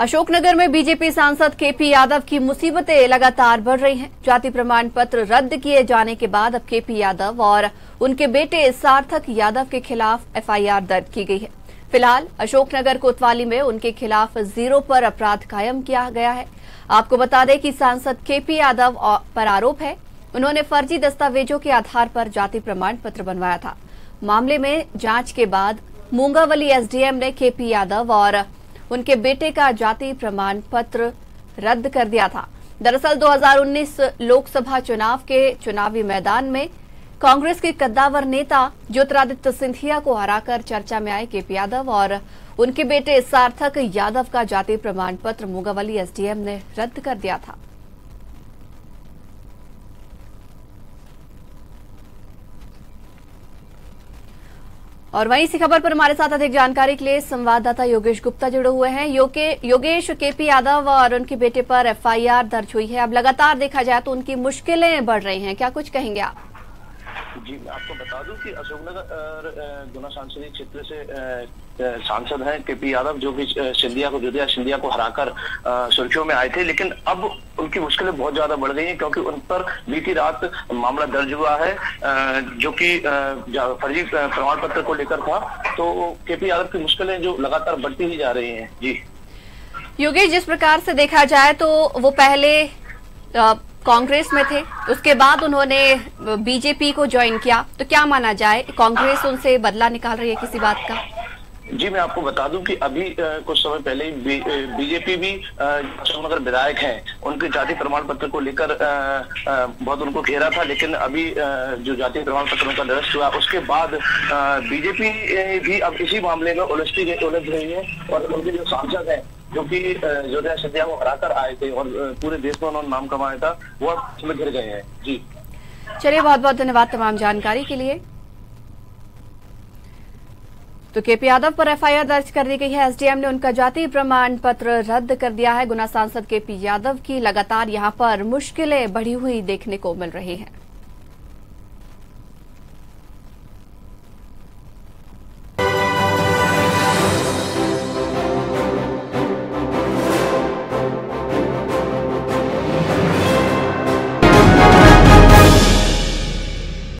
अशोकनगर में बीजेपी सांसद केपी यादव की मुसीबतें लगातार बढ़ रही हैं। जाति प्रमाण पत्र रद्द किए जाने के बाद अब केपी यादव और उनके बेटे सार्थक यादव के खिलाफ एफआईआर दर्ज की गई है। फ़िलहाल अशोकनगर कोतवाली में उनके खिलाफ ज़ीरो पर अपराध कायम किया गया है। आपको बता दें कि सांसद केपी यादव पर आरोप है। उन्होंने फर्जी दस्तावेजों के आधार पर जाति प्रमाण पत्र बनवाया था। मामले में जाँच के बाद मूंगावली एसडीएम ने केपी यादव और उनके बेटे का जाति प्रमाण पत्र रद्द कर दिया था। दरअसल 2019 लोकसभा चुनाव के चुनावी मैदान में कांग्रेस के कद्दावर नेता ज्योतिरादित्य सिंधिया को हराकर चर्चा में आए के पी यादव और उनके बेटे सार्थक यादव का जाति प्रमाण पत्र मुगावली एसडीएम ने रद्द कर दिया था। और वहीं इसी खबर पर हमारे साथ अधिक जानकारी के लिए संवाददाता योगेश गुप्ता जुड़े हुए हैं। योगे, योगेश केपी यादव और उनके बेटे पर एफआईआर दर्ज हुई है। अब लगातार देखा जाए तो उनकी मुश्किलें बढ़ रही हैं। क्या कुछ कहेंगे आप? जी, मैं आपको बता दूँ कि अशोकनगर गुना सांसदीय क्षेत्र से सांसद हैं केपी यादव, जो कि सिंधिया को ज्योतिया सिंधिया को हराकर सुर्खियों में आए थे, लेकिन अब उनकी मुश्किलें बहुत ज़्यादा बढ़ गई हैं, क्योंकि उन पर बीती रात मामला दर्ज हुआ है जो कि फर्जी प्रमाण पत्र को लेकर था तो केपी यादव की मुश्किलें जो लगातार बढ़ती ही जा रही हैं। जी। योगेश, जिस प्रकार से देखा जाए तो वो पहले कांग्रेस में थे उसके बाद उन्होंने बीजेपी को ज्वाइन किया। तो क्या माना जाए कांग्रेस उनसे बदला निकाल रही है किसी बात का? जी मैं आपको बता दूँ कि अभी आ, कुछ समय पहले ही बी, बीजेपी भी अशोकनगर विधायक हैं। उनके जाति प्रमाण पत्र को लेकर बहुत उनको घेरा था लेकिन अभी आ, जो जाति प्रमाण पत्र उनका निरस्त हुआ उसके बाद बीजेपी भी अब इसी मामले में उलझती उलझ रही है और उनके जो सांसद हैं जो कि जोधा सत्या को हराकर आए थे और पूरे देश में उन्होंने नाम कमाया था, वो अब घिर गए हैं। जी। चलिए बहुत बहुत धन्यवाद तमाम जानकारी के लिए। तो केपी यादव पर एफआईआर दर्ज कर दी गई है। एसडीएम ने उनका जाति प्रमाण पत्र रद्द कर दिया है। गुना सांसद केपी यादव की लगातार यहाँ पर मुश्किलें बढ़ी हुई देखने को मिल रही हैं।